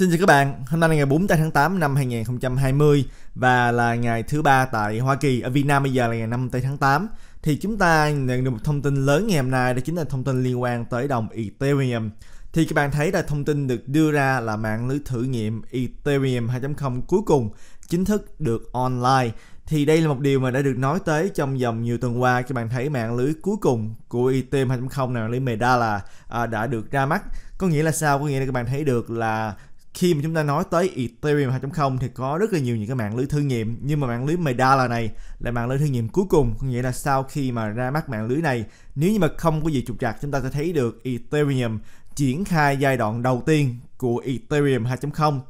Xin chào các bạn, hôm nay là ngày 4 tháng 8 năm 2020 và là ngày thứ ba tại Hoa Kỳ. Ở Việt Nam bây giờ là ngày 5 tháng 8. Thì chúng ta nhận được một thông tin lớn ngày hôm nay đó chính là thông tin liên quan tới đồng Ethereum. Thì các bạn thấy là thông tin được đưa ra là mạng lưới thử nghiệm Ethereum 2.0 cuối cùng chính thức được online. Thì đây là một điều mà đã được nói tới trong vòng nhiều tuần qua. Các bạn thấy mạng lưới cuối cùng của Ethereum 2.0 là mạng lưới Medalla à, đã được ra mắt. Có nghĩa là sao? Có nghĩa là các bạn thấy được là khi mà chúng ta nói tới Ethereum 2.0 thì có rất là nhiều những cái mạng lưới thử nghiệm. Nhưng mà mạng lưới Medalla này là mạng lưới thử nghiệm cuối cùng. Có nghĩa là sau khi mà ra mắt mạng lưới này, nếu như mà không có gì trục trặc, chúng ta sẽ thấy được Ethereum triển khai giai đoạn đầu tiên của Ethereum 2.0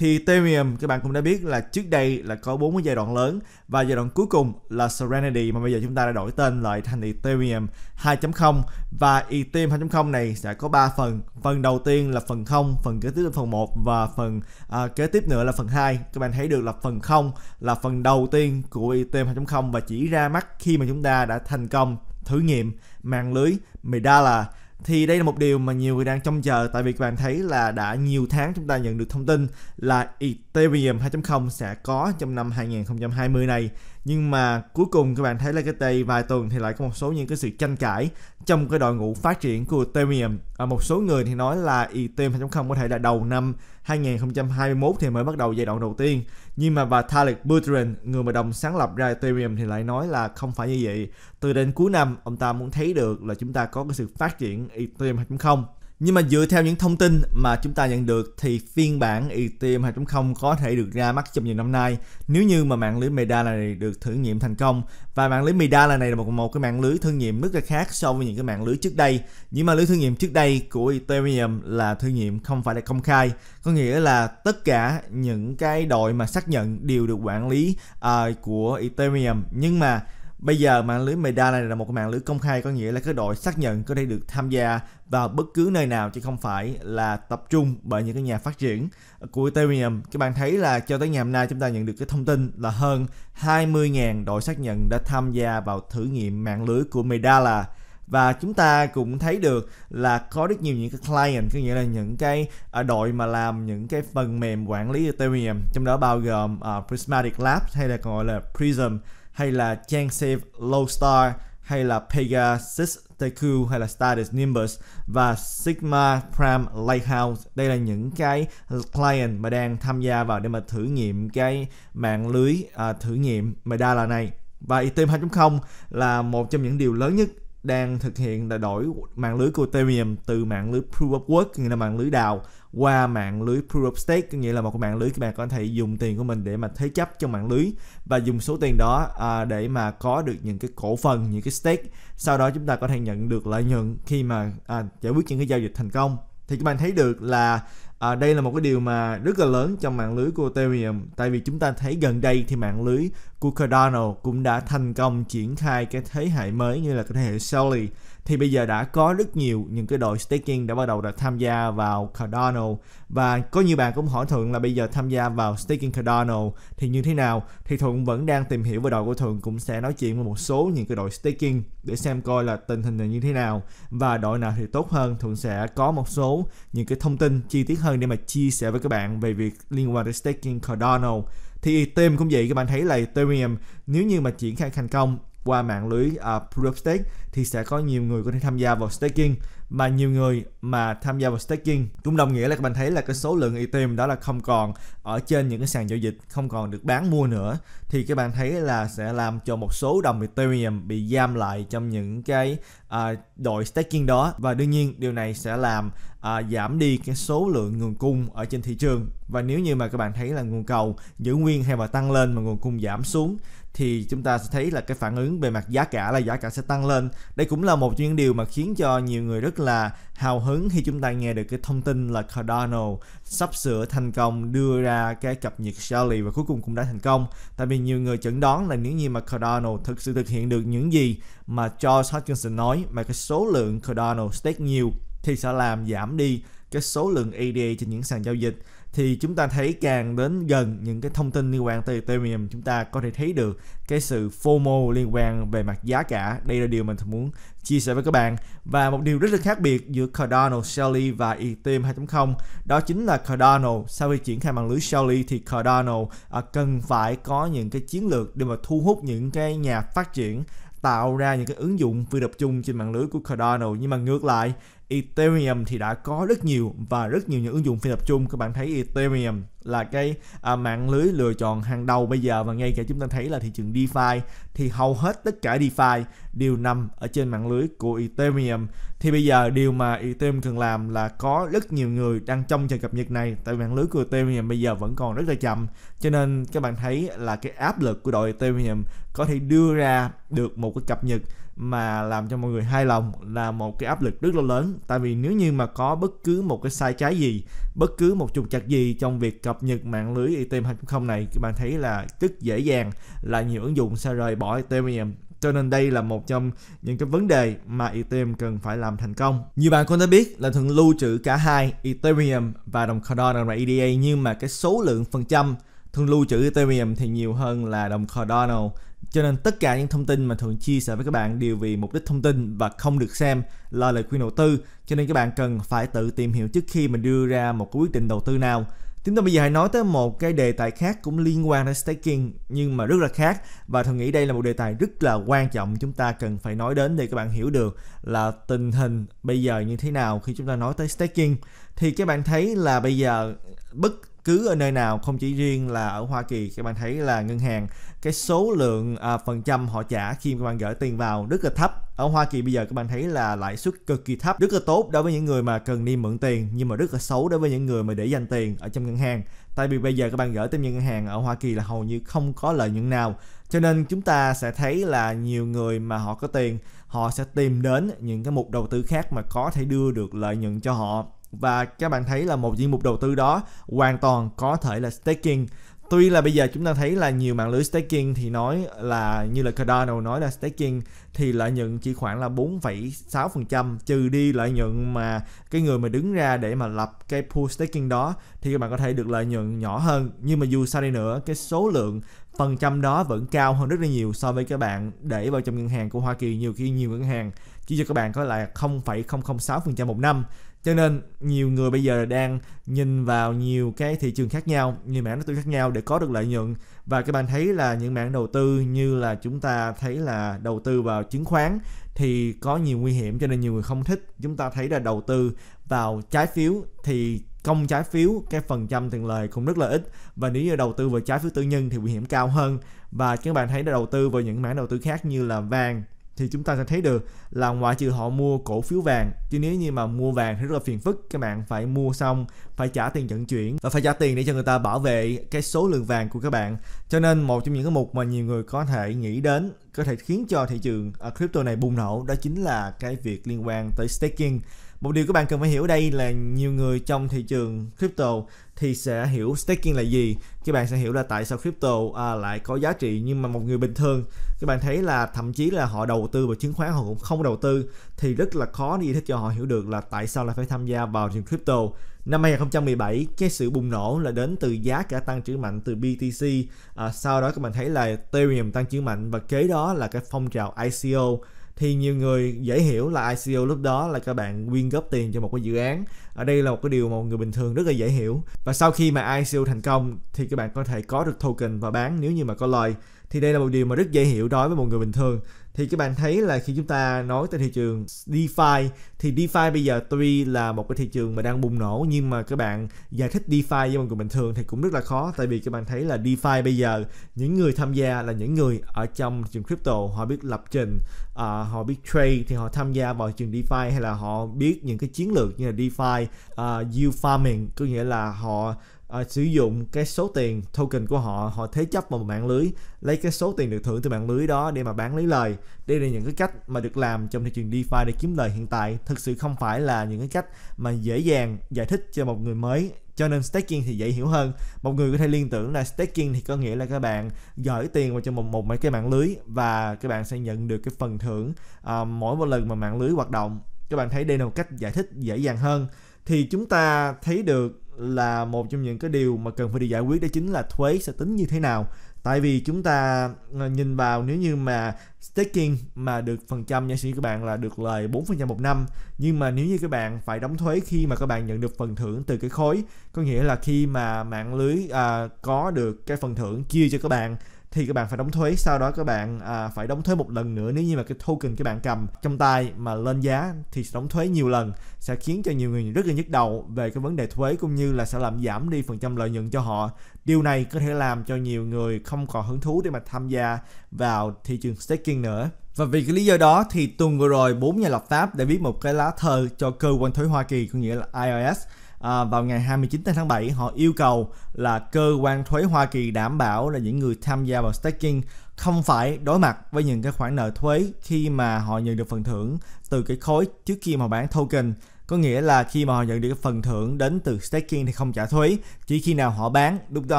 thì Ethereum các bạn cũng đã biết là trước đây là có bốn cái giai đoạn lớn và giai đoạn cuối cùng là Serenity mà bây giờ chúng ta đã đổi tên lại thành Ethereum 2.0 và Ethereum 2.0 này sẽ có 3 phần. Phần đầu tiên là phần 0, phần kế tiếp là phần 1 và phần à, kế tiếp nữa là phần 2. Các bạn thấy được là phần 0 là phần đầu tiên của Ethereum 2.0 và chỉ ra mắt khi mà chúng ta đã thành công thử nghiệm mạng lưới Medalla thì đây là một điều mà nhiều người đang trông chờ, tại vì các bạn thấy là đã nhiều tháng chúng ta nhận được thông tin là Ethereum 2.0 sẽ có trong năm 2020 này nhưng mà cuối cùng các bạn thấy là cái đây vài tuần thì lại có một số những cái sự tranh cãi trong cái đội ngũ phát triển của Ethereum À, ờ, một số người thì nói là Ethereum 2.0 có thể là đầu năm 2021 thì mới bắt đầu giai đoạn đầu tiên. Nhưng mà Vitalik Buterin người mà đồng sáng lập ra Ethereum thì lại nói là không phải như vậy. Từ đến cuối năm ông ta muốn thấy được là chúng ta có cái sự phát triển Ethereum 2.0 nhưng mà dựa theo những thông tin mà chúng ta nhận được thì phiên bản Ethereum 2.0 có thể được ra mắt trong nhiều năm nay. Nếu như mà mạng lưới Medalla này được thử nghiệm thành công và mạng lưới Medalla này là một một cái mạng lưới thử nghiệm rất là khác so với những cái mạng lưới trước đây. Những mạng lưới thử nghiệm trước đây của Ethereum là thử nghiệm không phải là công khai, có nghĩa là tất cả những cái đội mà xác nhận đều được quản lý uh, của Ethereum. Nhưng mà Bây giờ mạng lưới MEDA này là một mạng lưới công khai có nghĩa là các đội xác nhận có thể được tham gia vào bất cứ nơi nào chứ không phải là tập trung bởi những cái nhà phát triển của Ethereum. Các bạn thấy là cho tới ngày hôm nay chúng ta nhận được cái thông tin là hơn 20.000 đội xác nhận đã tham gia vào thử nghiệm mạng lưới của Medala và chúng ta cũng thấy được là có rất nhiều những cái client có nghĩa là những cái à, đội mà làm những cái phần mềm quản lý Ethereum trong đó bao gồm uh, Prismatic Labs hay là còn gọi là Prism hay là Changsafe Lowstar hay là Pegasus TQ hay là Stardust Nimbus và Sigma Prime Lighthouse. Đây là những cái client mà đang tham gia vào để mà thử nghiệm cái mạng lưới à, thử nghiệm Medalla này. Và Ethereum 2.0 là một trong những điều lớn nhất đang thực hiện là đổi mạng lưới của Ethereum từ mạng lưới Proof of Work nghĩa là mạng lưới đào qua mạng lưới Proof of Stake có nghĩa là một cái mạng lưới các bạn có thể dùng tiền của mình để mà thế chấp trong mạng lưới và dùng số tiền đó à, để mà có được những cái cổ phần những cái stake. Sau đó chúng ta có thể nhận được lợi nhuận khi mà à, giải quyết những cái giao dịch thành công. Thì các bạn thấy được là à, đây là một cái điều mà rất là lớn trong mạng lưới của Ethereum. Tại vì chúng ta thấy gần đây thì mạng lưới của Cardano cũng đã thành công triển khai cái thế hệ mới như là cái thế hệ Solid thì bây giờ đã có rất nhiều những cái đội staking đã bắt đầu đã tham gia vào Cardano. Và có nhiều bạn cũng hỏi Thuận là bây giờ tham gia vào staking Cardano thì như thế nào? Thì Thuận vẫn đang tìm hiểu và đội của Thuận cũng sẽ nói chuyện với một số những cái đội staking để xem coi là tình hình là như thế nào. Và đội nào thì tốt hơn Thuận sẽ có một số những cái thông tin chi tiết hơn để mà chia sẻ với các bạn về việc liên quan đến staking Cardano. Thì Ethereum cũng vậy, các bạn thấy là Ethereum, nếu như mà triển khai thành công qua mạng lưới uh, Proof of Stake thì sẽ có nhiều người có thể tham gia vào staking. Mà nhiều người mà tham gia vào staking cũng đồng nghĩa là các bạn thấy là cái số lượng Ethereum đó là không còn ở trên những cái sàn giao dịch không còn được bán mua nữa. Thì các bạn thấy là sẽ làm cho một số đồng Ethereum bị giam lại trong những cái uh, đội staking đó. Và đương nhiên điều này sẽ làm à, giảm đi cái số lượng nguồn cung ở trên thị trường. Và nếu như mà các bạn thấy là nguồn cầu giữ nguyên hay mà tăng lên mà nguồn cung giảm xuống thì chúng ta sẽ thấy là cái phản ứng về mặt giá cả là giá cả sẽ tăng lên. Đây cũng là một trong những điều mà khiến cho nhiều người rất là hào hứng khi chúng ta nghe được cái thông tin là Cardano sắp sửa thành công, đưa ra cái cập nhật Shelly và cuối cùng cũng đã thành công. Tại vì nhiều người chẩn đoán là nếu như mà Cardano thực sự thực hiện được những gì mà Charles Hutchinson nói, mà cái số lượng Cardano stake nhiều thì sẽ làm giảm đi cái số lượng ADA trên những sàn giao dịch thì chúng ta thấy càng đến gần những cái thông tin liên quan tới Ethereum chúng ta có thể thấy được cái sự FOMO liên quan về mặt giá cả. Đây là điều mình muốn chia sẻ với các bạn. Và một điều rất là khác biệt giữa Cardano, Shelly và Ethereum 2.0 đó chính là Cardano sau khi triển khai mạng lưới Shelly thì Cardano à, cần phải có những cái chiến lược để mà thu hút những cái nhà phát triển tạo ra những cái ứng dụng phi tập trung trên mạng lưới của Cardano. Nhưng mà ngược lại Ethereum thì đã có rất nhiều và rất nhiều những ứng dụng phi tập trung. Các bạn thấy Ethereum là cái à, mạng lưới lựa chọn hàng đầu bây giờ và ngay cả chúng ta thấy là thị trường DeFi thì hầu hết tất cả DeFi đều nằm ở trên mạng lưới của Ethereum. Thì bây giờ điều mà Ethereum cần làm là có rất nhiều người đang trông chờ cập nhật này tại mạng lưới của Ethereum bây giờ vẫn còn rất là chậm. Cho nên các bạn thấy là cái áp lực của đội Ethereum có thể đưa ra được một cái cập nhật mà làm cho mọi người hài lòng là một cái áp lực rất là lớn. Tại vì nếu như mà có bất cứ một cái sai trái gì, bất cứ một trục chặt gì trong việc cập nhật mạng lưới Ethereum 2.0 này, các bạn thấy là rất dễ dàng, là nhiều ứng dụng sẽ rời bỏ Ethereum cho nên đây là một trong những cái vấn đề mà Ethereum cần phải làm thành công. Như bạn cũng đã biết là thường lưu trữ cả hai Ethereum và đồng Cardano và EDA nhưng mà cái số lượng phần trăm thường lưu trữ Ethereum thì nhiều hơn là đồng Cardano cho nên tất cả những thông tin mà thường chia sẻ với các bạn đều vì mục đích thông tin và không được xem là lời khuyên đầu tư. Cho nên các bạn cần phải tự tìm hiểu trước khi mình đưa ra một quyết định đầu tư nào. Chúng ta bây giờ hãy nói tới một cái đề tài khác cũng liên quan đến staking, nhưng mà rất là khác và thường nghĩ đây là một đề tài rất là quan trọng, chúng ta cần phải nói đến để các bạn hiểu được là tình hình bây giờ như thế nào khi chúng ta nói tới staking thì các bạn thấy là bây giờ bất cứ ở nơi nào không chỉ riêng là ở Hoa Kỳ các bạn thấy là ngân hàng cái số lượng à, phần trăm họ trả khi các bạn gửi tiền vào rất là thấp. Ở Hoa Kỳ bây giờ các bạn thấy là lãi suất cực kỳ thấp rất là tốt đối với những người mà cần đi mượn tiền nhưng mà rất là xấu đối với những người mà để dành tiền ở trong ngân hàng. Tại vì bây giờ các bạn gửi tiền ngân hàng ở Hoa Kỳ là hầu như không có lợi nhuận nào. Cho nên chúng ta sẽ thấy là nhiều người mà họ có tiền họ sẽ tìm đến những cái mục đầu tư khác mà có thể đưa được lợi nhuận cho họ và các bạn thấy là một danh mục đầu tư đó hoàn toàn có thể là staking. Tuy là bây giờ chúng ta thấy là nhiều mạng lưới staking thì nói là như là Cardano nói là staking thì lợi nhuận chỉ khoảng là 4,6% trừ đi lợi nhuận mà cái người mà đứng ra để mà lập cái pool staking đó thì các bạn có thể được lợi nhuận nhỏ hơn. Nhưng mà dù sao đi nữa cái số lượng phần trăm đó vẫn cao hơn rất là nhiều so với các bạn để vào trong ngân hàng của Hoa Kỳ nhiều khi nhiều ngân hàng chỉ cho các bạn có là 0,006% một năm cho nên nhiều người bây giờ đang nhìn vào nhiều cái thị trường khác nhau, nhiều mảng đầu tư khác nhau để có được lợi nhuận. Và các bạn thấy là những mảng đầu tư như là chúng ta thấy là đầu tư vào chứng khoán thì có nhiều nguy hiểm, cho nên nhiều người không thích. Chúng ta thấy là đầu tư vào trái phiếu thì công trái phiếu, cái phần trăm tiền lời cũng rất là ít. Và nếu như đầu tư vào trái phiếu tư nhân thì nguy hiểm cao hơn. Và các bạn thấy là đầu tư vào những mảng đầu tư khác như là vàng thì chúng ta sẽ thấy được là ngoại trừ họ mua cổ phiếu vàng, chứ nếu như mà mua vàng thì rất là phiền phức, các bạn phải mua xong, phải trả tiền vận chuyển và phải trả tiền để cho người ta bảo vệ cái số lượng vàng của các bạn. Cho nên một trong những cái mục mà nhiều người có thể nghĩ đến, có thể khiến cho thị trường à, crypto này bùng nổ, đó chính là cái việc liên quan tới staking. Một điều các bạn cần phải hiểu đây là nhiều người trong thị trường crypto thì sẽ hiểu staking là gì. Các bạn sẽ hiểu là tại sao crypto à, lại có giá trị nhưng mà một người bình thường. Các bạn thấy là thậm chí là họ đầu tư vào chứng khoán họ cũng không đầu tư thì rất là khó để giải thích cho họ hiểu được là tại sao lại phải tham gia vào thị trường crypto. Năm 2017 cái sự bùng nổ là đến từ giá cả tăng trưởng mạnh từ BTC à, sau đó các bạn thấy là Ethereum tăng trưởng mạnh và kế đó là cái phong trào ICO thì nhiều người dễ hiểu là ICO lúc đó là các bạn quyên góp tiền cho một cái dự án. Ở đây là một cái điều mà một người bình thường rất là dễ hiểu. Và sau khi mà ICO thành công thì các bạn có thể có được token và bán nếu như mà có lời thì đây là một điều mà rất dễ hiểu đối với một người bình thường thì các bạn thấy là khi chúng ta nói tới thị trường DeFi thì DeFi bây giờ tuy là một cái thị trường mà đang bùng nổ nhưng mà các bạn giải thích DeFi với một người bình thường thì cũng rất là khó. Tại vì các bạn thấy là DeFi bây giờ những người tham gia là những người ở trong thị trường crypto. Họ biết lập trình uh, họ biết trade thì họ tham gia vào thị trường DeFi hay là họ biết những cái chiến lược như là DeFi uh, yield farming có nghĩa là họ uh, sử dụng cái số tiền token của họ họ thế chấp vào một mạng lưới lấy cái số tiền được thưởng từ mạng lưới đó để mà bán lấy lời. Đây là những cái cách mà được làm trong thị trường DeFi để kiếm lời hiện tại. Thực sự không phải là những cái cách mà dễ dàng giải thích cho một người mới cho nên staking thì dễ hiểu hơn. Một người có thể liên tưởng là staking thì có nghĩa là các bạn gửi tiền vào cho một một mấy cái mạng lưới và các bạn sẽ nhận được cái phần thưởng uh, mỗi một lần mà mạng lưới hoạt động. Các bạn thấy đây là một cách giải thích dễ dàng hơn. Thì chúng ta thấy được là một trong những cái điều mà cần phải được giải quyết đó chính là thuế sẽ tính như thế nào. Tại vì chúng ta ờ, nhìn vào nếu như mà staking mà được phần trăm giả sử các bạn là được lời 4% một năm nhưng mà nếu như các bạn phải đóng thuế khi mà các bạn nhận được phần thưởng từ cái khối có nghĩa là khi mà mạng lưới à, có được cái phần thưởng chia cho các bạn thì các bạn phải đóng thuế sau đó các bạn à, phải đóng thuế một lần nữa. Nếu như mà cái token các bạn cầm trong tay mà lên giá thì sẽ đóng thuế nhiều lần sẽ khiến cho nhiều người rất là nhức đầu về cái vấn đề thuế cũng như là sẽ làm giảm đi phần trăm lợi nhuận cho họ. Điều này có thể làm cho nhiều người không còn hứng thú để mà tham gia vào thị trường staking nữa. Và vì cái lý do đó thì tuần vừa rồi bốn nhà lập pháp đã viết một cái lá thơ cho cơ quan thuế Hoa Kỳ có nghĩa là IRS à, vào ngày 29 tháng 7 họ yêu cầu là cơ quan thuế Hoa Kỳ đảm bảo là những người tham gia vào staking không phải đối mặt với những cái khoản nợ thuế khi mà họ nhận được phần thưởng từ cái khối trước khi mà bán token. Có nghĩa là khi mà họ nhận được cái phần thưởng đến từ staking thì không trả thuế chỉ khi nào họ bán lúc đó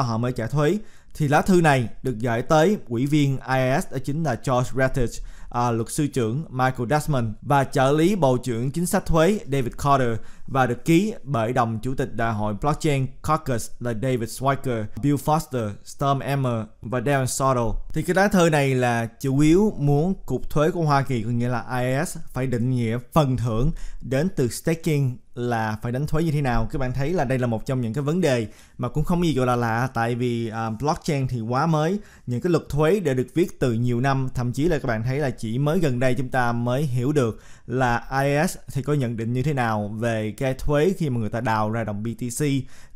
họ mới trả thuế thì lá thư này được gửi tới ủy viên IRS đó chính là George Rattich à, luật sư trưởng Michael Desmond và trợ lý Bộ trưởng Chính sách thuế David Carter và được ký bởi đồng chủ tịch Đại hội Blockchain Caucus là David Swiker, Bill Foster, Storm Emmer và Darren Sottle. Thì cái lá thư này là chủ yếu muốn cục thuế của Hoa Kỳ có nghĩa là IRS phải định nghĩa phần thưởng đến từ staking là phải đánh thuế như thế nào các bạn thấy là đây là một trong những cái vấn đề mà cũng không gì gọi là lạ tại vì uh, blockchain thì quá mới. Những cái luật thuế đã được viết từ nhiều năm thậm chí là các bạn thấy là chỉ mới gần đây chúng ta mới hiểu được là IRS thì có nhận định như thế nào về cái thuế khi mà người ta đào ra đồng BTC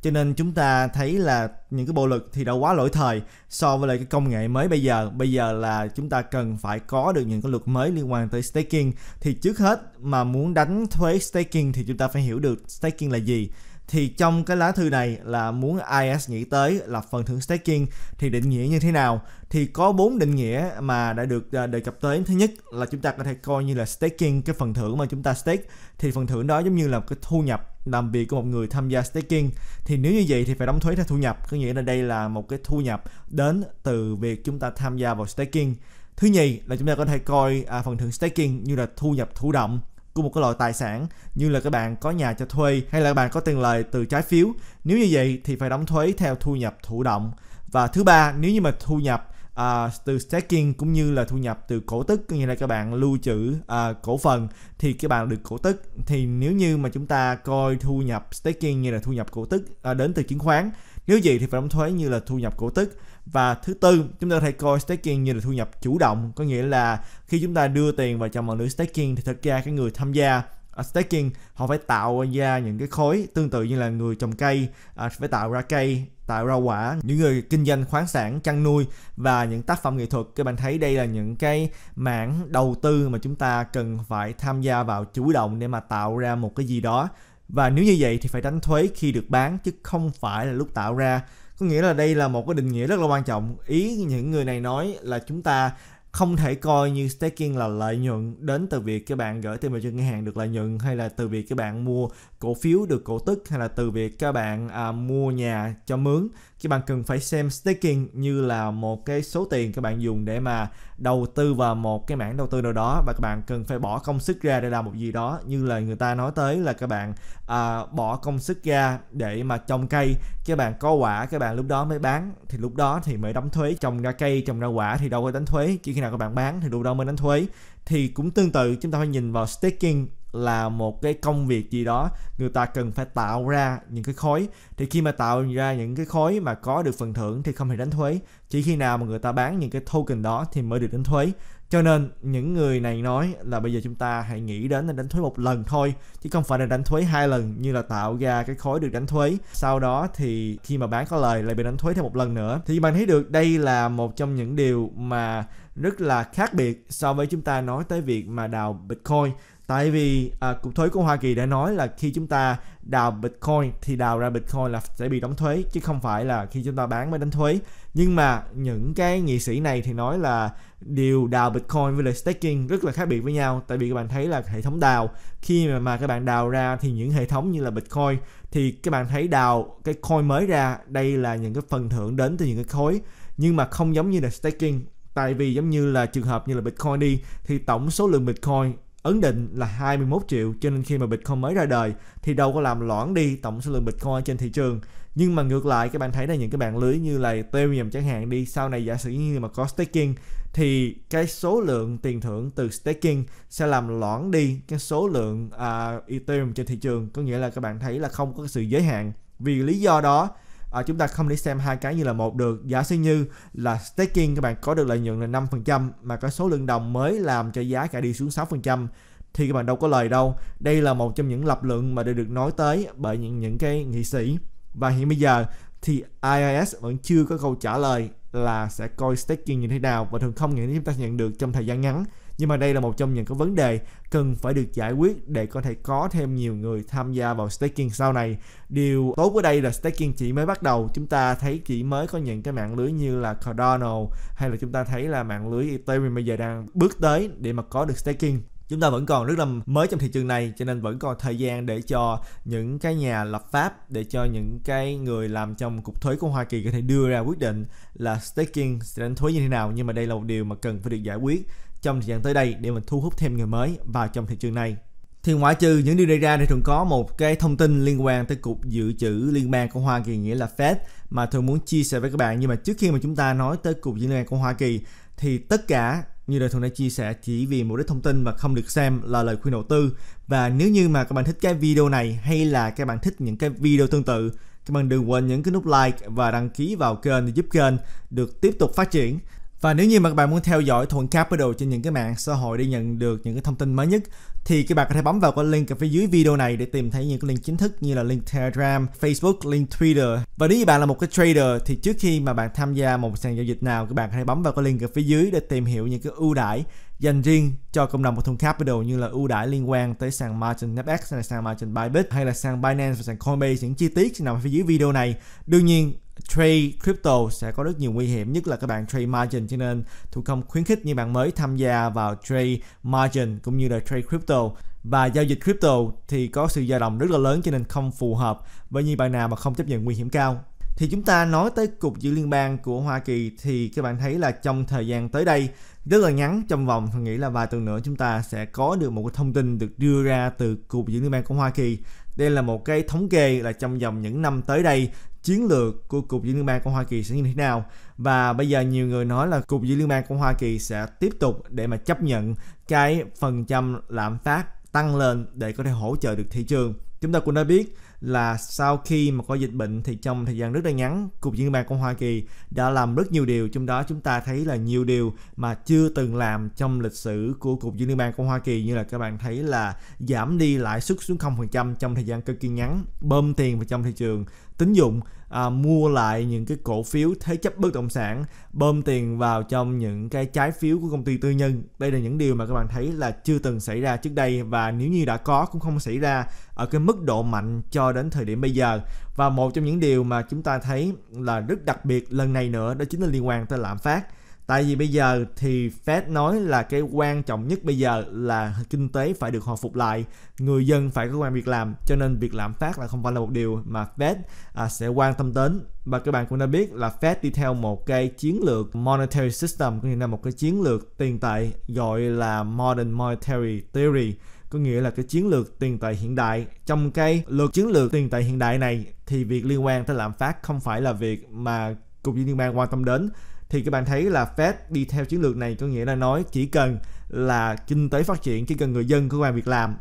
cho nên chúng ta thấy là những cái bộ luật thì đã quá lỗi thời so với lại cái công nghệ mới bây giờ. Bây giờ là chúng ta cần phải có được những cái luật mới liên quan tới staking. Thì trước hết mà muốn đánh thuế staking thì chúng ta phải hiểu được staking là gì thì trong cái lá thư này là muốn IS nghĩ tới là phần thưởng staking thì định nghĩa như thế nào? Thì có bốn định nghĩa mà đã được à, đề cập tới. Thứ nhất là chúng ta có thể coi như là staking cái phần thưởng mà chúng ta stake. Thì phần thưởng đó giống như là cái thu nhập làm việc của một người tham gia staking. Thì nếu như vậy thì phải đóng thuế theo thu nhập có nghĩa là đây là một cái thu nhập đến từ việc chúng ta tham gia vào staking. Thứ nhì là chúng ta có thể coi à, phần thưởng staking như là thu nhập thụ động của một cái loại tài sản như là các bạn có nhà cho thuê hay là các bạn có tiền lời từ trái phiếu. Nếu như vậy thì phải đóng thuế theo thu nhập thụ động. Và thứ ba nếu như mà thu nhập uh, từ staking cũng như là thu nhập từ cổ tức như là các bạn lưu trữ uh, cổ phần thì các bạn được cổ tức. Thì nếu như mà chúng ta coi thu nhập staking như là thu nhập cổ tức uh, đến từ chứng khoán nếu gì thì phải đóng thuế như là thu nhập cổ tức và thứ tư chúng ta có thể coi staking như là thu nhập chủ động. Có nghĩa là khi chúng ta đưa tiền vào trong mạng lưới staking thì thật ra cái người tham gia à, staking họ phải tạo ra những cái khối tương tự như là người trồng cây à, phải tạo ra cây tạo ra quả. Những người kinh doanh khoáng sản chăn nuôi và những tác phẩm nghệ thuật. Các bạn thấy đây là những cái mảng đầu tư mà chúng ta cần phải tham gia vào chủ động để mà tạo ra một cái gì đó. Và nếu như vậy thì phải đánh thuế khi được bán chứ không phải là lúc tạo ra có nghĩa là đây là một cái định nghĩa rất là quan trọng. Ý những người này nói là chúng ta không thể coi như staking là lợi nhuận đến từ việc các bạn gửi tiền vào cho ngân hàng được lợi nhuận hay là từ việc các bạn mua cổ phiếu được cổ tức hay là từ việc các bạn à, mua nhà cho mướn các bạn cần phải xem staking như là một cái số tiền các bạn dùng để mà đầu tư vào một cái mảng đầu tư nào đó và các bạn cần phải bỏ công sức ra để làm một gì đó. Như là người ta nói tới là các bạn à, bỏ công sức ra để mà trồng cây các bạn có quả các bạn lúc đó mới bán thì lúc đó thì mới đóng thuế. Trồng ra cây trồng ra quả thì đâu có đánh thuế chỉ khi nào các bạn bán thì lúc đó mới đánh thuế. Thì cũng tương tự chúng ta phải nhìn vào staking là một cái công việc gì đó người ta cần phải tạo ra những cái khối. Thì khi mà tạo ra những cái khối mà có được phần thưởng thì không hề đánh thuế. Chỉ khi nào mà người ta bán những cái token đó thì mới được đánh thuế. Cho nên những người này nói là bây giờ chúng ta hãy nghĩ đến là đánh thuế một lần thôi, chứ không phải là đánh thuế hai lần như là tạo ra cái khối được đánh thuế. Sau đó thì khi mà bán có lời lại bị đánh thuế thêm một lần nữa. Thì bạn thấy được đây là một trong những điều mà rất là khác biệt so với chúng ta nói tới việc mà đào bitcoin tại vì à, cục thuế của Hoa Kỳ đã nói là khi chúng ta đào Bitcoin thì đào ra Bitcoin là sẽ bị đóng thuế chứ không phải là khi chúng ta bán mới đánh thuế. Nhưng mà những cái nghị sĩ này thì nói là điều đào Bitcoin với lại staking rất là khác biệt với nhau. Tại vì các bạn thấy là hệ thống đào khi mà, mà các bạn đào ra thì những hệ thống như là Bitcoin thì các bạn thấy đào cái coin mới ra đây là những cái phần thưởng đến từ những cái khối. Nhưng mà không giống như là staking. Tại vì giống như là trường hợp như là Bitcoin đi thì tổng số lượng Bitcoin ấn định là 21 triệu cho nên khi mà Bitcoin mới ra đời thì đâu có làm loãng đi tổng số lượng Bitcoin trên thị trường. Nhưng mà ngược lại các bạn thấy là những cái mạng lưới như là Ethereum chẳng hạn đi sau này giả sử như mà có staking thì cái số lượng tiền thưởng từ staking sẽ làm loãng đi cái số lượng uh, Ethereum trên thị trường. Có nghĩa là các bạn thấy là không có sự giới hạn. Vì lý do đó à, chúng ta không thể xem hai cái như là một được. Giả sử như là staking các bạn có được lợi nhuận là 5% mà có số lượng đồng mới làm cho giá cả đi xuống 6% thì các bạn đâu có lời đâu. Đây là một trong những lập luận mà được nói tới bởi những những cái nghị sĩ. Và hiện bây giờ thì IIS vẫn chưa có câu trả lời là sẽ coi staking như thế nào và thường không những chúng ta nhận được trong thời gian ngắn nhưng mà đây là một trong những cái vấn đề cần phải được giải quyết để có thể có thêm nhiều người tham gia vào staking sau này. Điều tốt ở đây là staking chỉ mới bắt đầu. Chúng ta thấy chỉ mới có những cái mạng lưới như là Cardano hay là chúng ta thấy là mạng lưới Ethereum bây giờ đang bước tới để mà có được staking. Chúng ta vẫn còn rất là mới trong thị trường này, cho nên vẫn còn thời gian để cho những cái nhà lập pháp, để cho những cái người làm trong cục thuế của Hoa Kỳ có thể đưa ra quyết định là staking sẽ đánh thuế như thế nào. Nhưng mà đây là một điều mà cần phải được giải quyết trong thời gian tới đây để mình thu hút thêm người mới vào trong thị trường này. Thì ngoại trừ những điều đề ra, thì thường có một cái thông tin liên quan tới cục dự trữ liên bang của Hoa Kỳ, nghĩa là Fed, mà thường muốn chia sẻ với các bạn. Nhưng mà trước khi mà chúng ta nói tới cục dự trữ liên bang của Hoa Kỳ, thì tất cả, như đời thường đã chia sẻ, chỉ vì mục đích thông tin và không được xem là lời khuyên đầu tư. Và nếu như mà các bạn thích cái video này, hay là các bạn thích những cái video tương tự, các bạn đừng quên nhấn cái nút like và đăng ký vào kênh để giúp kênh được tiếp tục phát triển và nếu như mà các bạn muốn theo dõi Thuận Capital trên những cái mạng xã hội để nhận được những cái thông tin mới nhất thì các bạn có thể bấm vào cái link ở phía dưới video này để tìm thấy những cái link chính thức như là link Telegram, Facebook, link Twitter. Và nếu như bạn là một cái trader thì trước khi mà bạn tham gia một sàn giao dịch nào các bạn có thể bấm vào cái link ở phía dưới để tìm hiểu những cái ưu đãi dành riêng cho cộng đồng của Thuận Capital như là ưu đãi liên quan tới sàn margin FX hay là sàn margin Bybit hay là sàn Binance và sàn Coinbase những chi tiết nằm ở phía dưới video này. Đương nhiên trade crypto sẽ có rất nhiều nguy hiểm, nhất là các bạn trade margin. Cho nên tôi không khuyến khích như bạn mới tham gia vào trade margin cũng như là trade crypto. Và giao dịch crypto thì có sự dao động rất là lớn, cho nên không phù hợp với những bạn nào mà không chấp nhận nguy hiểm cao. Thì chúng ta nói tới cục dự liên bang của Hoa Kỳ thì các bạn thấy là trong thời gian tới đây, rất là ngắn, trong vòng, tôi nghĩ là vài tuần nữa, chúng ta sẽ có được một cái thông tin được đưa ra từ cục dự liên bang của Hoa Kỳ. Đây là một cái thống kê là trong vòng những năm tới đây chiến lược của cục dự liên bang của Hoa Kỳ sẽ như thế nào? Và bây giờ nhiều người nói là cục dự liên bang của Hoa Kỳ sẽ tiếp tục để mà chấp nhận cái phần trăm lạm phát tăng lên để có thể hỗ trợ được thị trường. Chúng ta cũng đã biết là sau khi mà có dịch bệnh thì trong thời gian rất là ngắn, cục dự bang của Hoa Kỳ đã làm rất nhiều điều. Trong đó chúng ta thấy là nhiều điều mà chưa từng làm trong lịch sử của cục dự bang của Hoa Kỳ, như là các bạn thấy là giảm đi lãi suất xuống 0% trong thời gian cực kỳ ngắn, bơm tiền vào trong thị trường tín dụng à, mua lại những cái cổ phiếu thế chấp bất động sản bơm tiền vào trong những cái trái phiếu của công ty tư nhân. Đây là những điều mà các bạn thấy là chưa từng xảy ra trước đây và nếu như đã có cũng không xảy ra ở cái mức độ mạnh cho đến thời điểm bây giờ. Và một trong những điều mà chúng ta thấy là rất đặc biệt lần này nữa đó chính là liên quan tới lạm phát. Tại vì bây giờ thì Fed nói là cái quan trọng nhất bây giờ là kinh tế phải được hồi phục lại, người dân phải có quan việc làm, cho nên việc lạm phát là không phải là một điều mà Fed à, sẽ quan tâm đến. Và các bạn cũng đã biết là Fed đi theo một cái chiến lược monetary system, có nghĩa là một cái chiến lược tiền tệ gọi là modern monetary theory có nghĩa là cái chiến lược tiền tệ hiện đại trong cái luật chiến lược tiền tệ hiện đại này thì việc liên quan tới lạm phát không phải là việc mà cục dự liên bang quan tâm đến thì các bạn thấy là Fed đi theo chiến lược này có nghĩa là nói chỉ cần là kinh tế phát triển chỉ cần người dân có công việc làm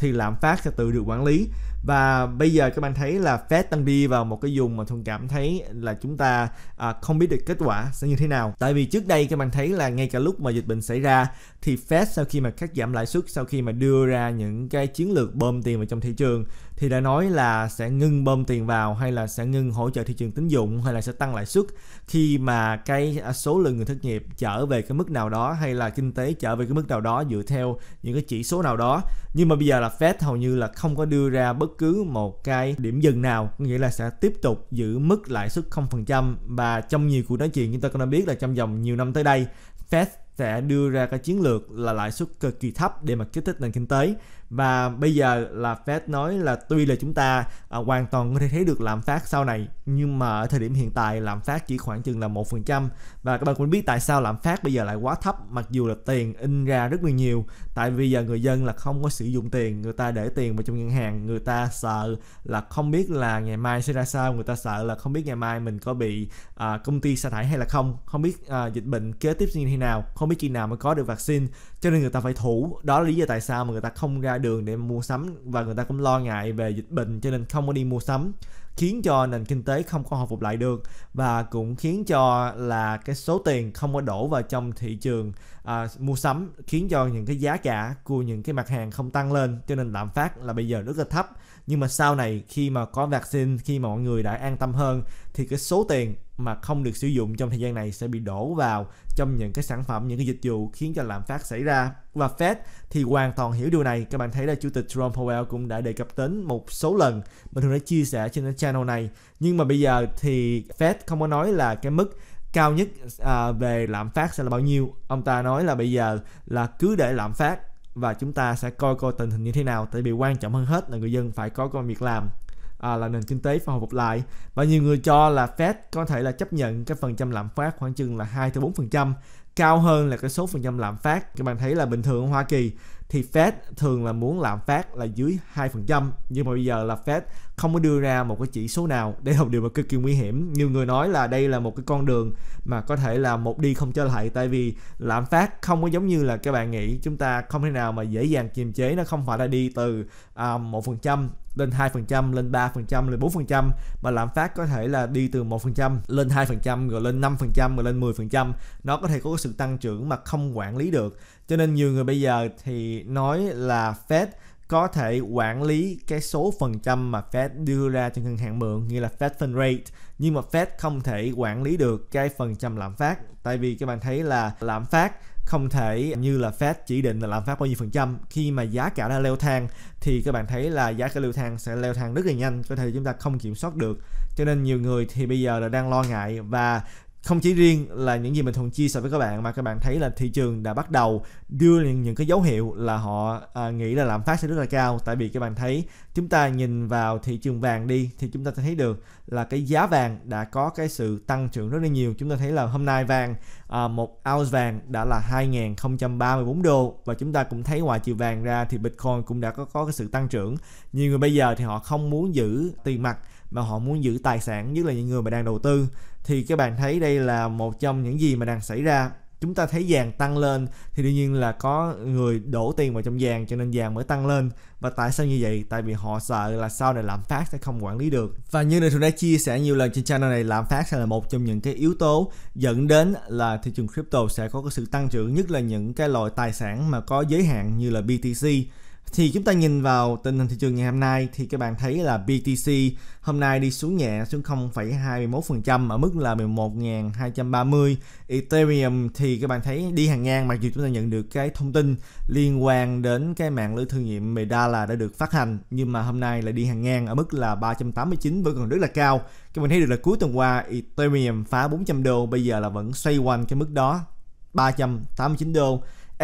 thì lạm phát sẽ tự được quản lý. Và bây giờ các bạn thấy là Fed đang đi vào một cái vùng mà thuần cảm thấy là chúng ta à, không biết được kết quả sẽ như thế nào. Tại vì trước đây các bạn thấy là ngay cả lúc mà dịch bệnh xảy ra thì Fed sau khi mà cắt giảm lãi suất sau khi mà đưa ra những cái chiến lược bơm tiền vào trong thị trường thì đã nói là sẽ ngưng bơm tiền vào hay là sẽ ngưng hỗ trợ thị trường tín dụng hay là sẽ tăng lãi suất khi mà cái à, số lượng người thất nghiệp trở về cái mức nào đó hay là kinh tế trở về cái mức nào đó dựa theo những cái chỉ số nào đó. Nhưng mà bây giờ là Fed hầu như là không có đưa ra bất cứ một cái điểm dừng nào nghĩa là sẽ tiếp tục giữ mức lãi suất 0% và trong nhiều cuộc nói chuyện, chúng ta cũng đã biết là trong vòng nhiều năm tới đây, Fed sẽ đưa ra cái chiến lược là lãi suất cực kỳ thấp để mà kích thích nền kinh tế và bây giờ là Fed nói là tuy là chúng ta à, hoàn toàn có thể thấy được lạm phát sau này nhưng mà ở thời điểm hiện tại lạm phát chỉ khoảng chừng là một phần trăm. Và các bạn cũng biết tại sao lạm phát bây giờ lại quá thấp mặc dù là tiền in ra rất là nhiều. Tại vì giờ người dân là không có sử dụng tiền người ta để tiền vào trong ngân hàng người ta sợ là không biết là ngày mai sẽ ra sao người ta sợ là không biết ngày mai mình có bị à, công ty sa thải hay là không. Không biết à, dịch bệnh kế tiếp như thế nào không biết khi nào mới có được vaccine cho nên người ta phải thủ. Đó là lý do tại sao mà người ta không ra đường để mua sắm và người ta cũng lo ngại về dịch bệnh cho nên không có đi mua sắm khiến cho nền kinh tế không có hồi phục lại được và cũng khiến cho là cái số tiền không có đổ vào trong thị trường à, mua sắm khiến cho những cái giá cả của những cái mặt hàng không tăng lên. Cho nên lạm phát là bây giờ rất là thấp nhưng mà sau này khi mà có vaccine khi mà mọi người đã an tâm hơn thì cái số tiền mà không được sử dụng trong thời gian này sẽ bị đổ vào trong những cái sản phẩm những cái dịch vụ khiến cho lạm phát xảy ra. Và Fed thì hoàn toàn hiểu điều này. Các bạn thấy là chủ tịch Jerome Powell cũng đã đề cập đến một số lần mình thường đã chia sẻ trên channel này. Nhưng mà bây giờ thì Fed không có nói là cái mức cao nhất à, về lạm phát sẽ là bao nhiêu. Ông ta nói là bây giờ là cứ để lạm phát và chúng ta sẽ coi coi tình hình như thế nào tại vì quan trọng hơn hết là người dân phải có công việc làm à, là nền kinh tế phải hồi phục lại. Và nhiều người cho là Fed có thể là chấp nhận cái phần trăm lạm phát khoảng chừng là 2 4 phần trăm cao hơn là cái số phần trăm lạm phát. Các bạn thấy là bình thường ở Hoa Kỳ thì Fed thường là muốn lạm phát là dưới 2% nhưng mà bây giờ là Fed không có đưa ra một cái chỉ số nào đây là một điều mà cực kỳ nguy hiểm nhiều người nói là đây là một cái con đường mà có thể là một đi không trở lại tại vì lạm phát không có giống như là các bạn nghĩ chúng ta không thể nào mà dễ dàng kiềm chế nó không phải là đi từ à, một phần trăm lên 2%, lên 3%, lên 4% mà lạm phát có thể là đi từ 1% lên 2% rồi lên 5% rồi lên 10%. Nó có thể có sự tăng trưởng mà không quản lý được. Cho nên nhiều người bây giờ thì nói là Fed có thể quản lý cái số phần trăm mà Fed đưa ra cho ngân hàng mượn như là Fed Fund Rate, nhưng mà Fed không thể quản lý được cái phần trăm lạm phát. Tại vì các bạn thấy là lạm phát không thể như là Fed chỉ định là lạm phát bao nhiêu phần trăm. Khi mà giá cả đã leo thang thì các bạn thấy là giá cả leo thang sẽ leo thang rất là nhanh, có thể chúng ta không kiểm soát được. Cho nên nhiều người thì bây giờ là đang lo ngại và không chỉ riêng là những gì mình thường chia sẻ với các bạn mà các bạn thấy là thị trường đã bắt đầu đưa những, những cái dấu hiệu là họ à, nghĩ là lạm phát sẽ rất là cao. Tại vì các bạn thấy chúng ta nhìn vào thị trường vàng đi thì chúng ta sẽ thấy được là cái giá vàng đã có cái sự tăng trưởng rất là nhiều. Chúng ta thấy là hôm nay vàng à, một ounce vàng đã là 2034 đô và chúng ta cũng thấy ngoài chiều vàng ra thì Bitcoin cũng đã có có cái sự tăng trưởng. Nhiều người bây giờ thì họ không muốn giữ tiền mặt mà họ muốn giữ tài sản nhất là những người mà đang đầu tư thì các bạn thấy đây là một trong những gì mà đang xảy ra. Chúng ta thấy vàng tăng lên, thì đương nhiên là có người đổ tiền vào trong vàng, cho nên vàng mới tăng lên. Và tại sao như vậy? Tại vì họ sợ là sau này lạm phát sẽ không quản lý được. Và như này tôi đã chia sẻ nhiều lần trên channel này, lạm phát sẽ là một trong những cái yếu tố dẫn đến là thị trường crypto sẽ có cái sự tăng trưởng, nhất là những cái loại tài sản mà có giới hạn như là BTC thì chúng ta nhìn vào tình hình thị trường ngày hôm nay thì các bạn thấy là BTC hôm nay đi xuống nhẹ xuống 0,21% ở mức là 11.230 Ethereum thì các bạn thấy đi hàng ngang mặc dù chúng ta nhận được cái thông tin liên quan đến cái mạng lưới thử nghiệm Medalla đã được phát hành nhưng mà hôm nay lại đi hàng ngang ở mức là 389 vẫn còn rất là cao. Các bạn thấy được là cuối tuần qua Ethereum phá 400 đô bây giờ là vẫn xoay quanh cái mức đó 389 đô.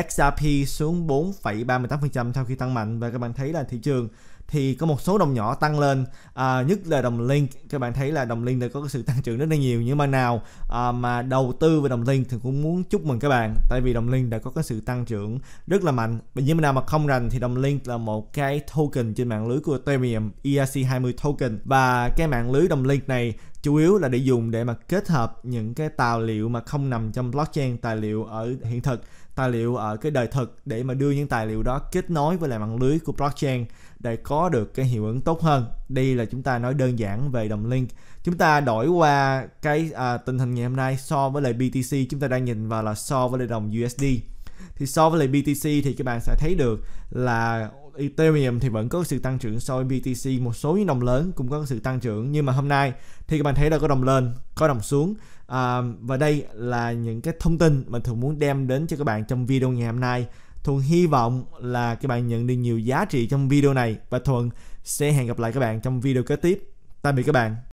XRP xuống 4,38% sau khi tăng mạnh. Và các bạn thấy là thị trường thì có một số đồng nhỏ tăng lên à, nhất là đồng link. Các bạn thấy là đồng link đã có sự tăng trưởng rất là nhiều. Nhưng mà nào à, mà đầu tư vào đồng link thì cũng muốn chúc mừng các bạn tại vì đồng link đã có cái sự tăng trưởng rất là mạnh. Nhưng mà nào mà không rành thì đồng link là một cái token trên mạng lưới của Ethereum ERC20 token. Và cái mạng lưới đồng link này chủ yếu là để dùng để mà kết hợp những cái tài liệu mà không nằm trong blockchain tài liệu ở hiện thực tài liệu ở cái đời thực để mà đưa những tài liệu đó kết nối với lại mạng lưới của blockchain để có được cái hiệu ứng tốt hơn. Đây là chúng ta nói đơn giản về đồng link. Chúng ta đổi qua cái à, tình hình ngày hôm nay so với lại BTC chúng ta đang nhìn vào là so với lại đồng USD thì so với lại BTC thì các bạn sẽ thấy được là Ethereum thì vẫn có sự tăng trưởng so với BTC một số những đồng lớn cũng có sự tăng trưởng nhưng mà hôm nay thì các bạn thấy là có đồng lên có đồng xuống à, và đây là những cái thông tin mà thường muốn đem đến cho các bạn trong video ngày hôm nay Thuận hy vọng là các bạn nhận được nhiều giá trị trong video này và Thuận sẽ hẹn gặp lại các bạn trong video kế tiếp. Tạm biệt các bạn.